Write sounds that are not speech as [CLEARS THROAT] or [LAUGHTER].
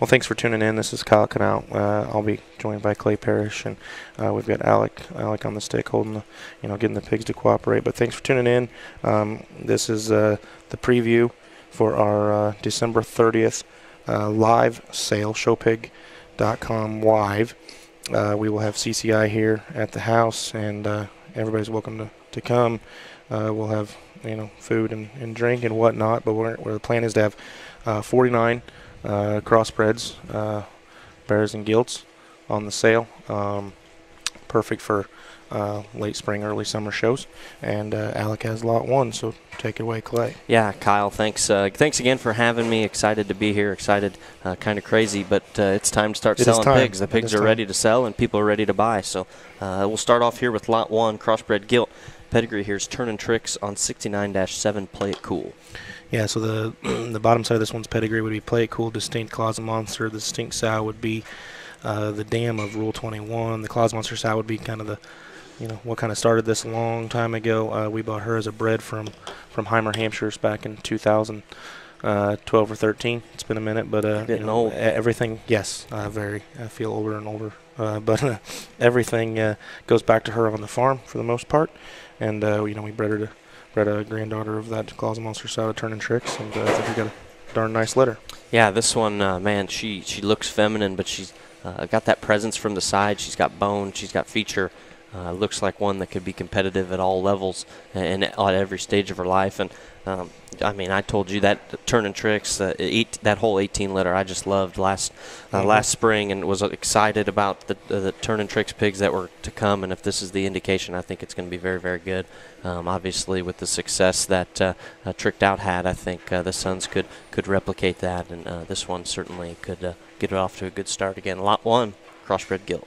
Well, thanks for tuning in. This is Kyle Knauth. Uh, I'll be joined by Clay Parrish, and uh, we've got Alec, Alec on the stick, holding the, you know, getting the pigs to cooperate. But thanks for tuning in. Um, this is uh, the preview for our uh, December 30th uh, live sale, showpig.com live. Uh, we will have CCI here at the house, and everybody's welcome to, to come. We'll have you know food and, and drink and whatnot, but we're, the plan is to have uh, 49 uh, crossbreds, uh, bears and gilts on the sale. Um, perfect for uh, late spring, early summer shows. And uh, Alec has lot one, so take it away, Clay. Yeah, Kyle, thanks. Uh, thanks again for having me. Excited to be here. Excited, uh, kind of crazy, but uh, it's time to start It selling pigs. The pigs are time. ready to sell, and people are ready to buy. So uh, we'll start off here with lot one, crossbred gilt. Pedigree here is turning tricks on 69-7. Play it cool. Yeah, so the [CLEARS THROAT] the bottom side of this one's pedigree would be Play It Cool, Distinct Closet Monster. The Distinct sow would be uh, the dam of Rule 21. The Closet Monster sow would be kind of the, you know, what kind of started this a long time ago. Uh, we bought her as a bred from from Heimer Hampshires back in 2012 or 13. It's been a minute, but uh, you Getting know, old. everything. Yes, uh, very. I feel older and older. Uh, [LAUGHS] but uh, everything uh, goes back to her on the farm for the most part, and uh, you know we bred her to bred a granddaughter of that Closet Monster to turning tricks, and uh, I think we got a darn nice litter. Yeah, this one, uh, man, she she looks feminine, but she's uh, got that presence from the side. She's got bone. She's got feature. Uh, looks like one that could be competitive at all levels and at every stage of her life. And um, I mean, I told you that turning tricks, uh, eight, that whole 18 litter, I just loved last uh, Mhm. last spring and was excited about the, the, the turning tricks pigs that were to come. And if this is the indication, I think it's going to be very very good. Um, obviously, with the success that uh, uh, Tricked Out had, I think uh, the Sons could could replicate that, and uh, this one certainly could uh, get it off to a good start again. Lot one, crossbred gilt.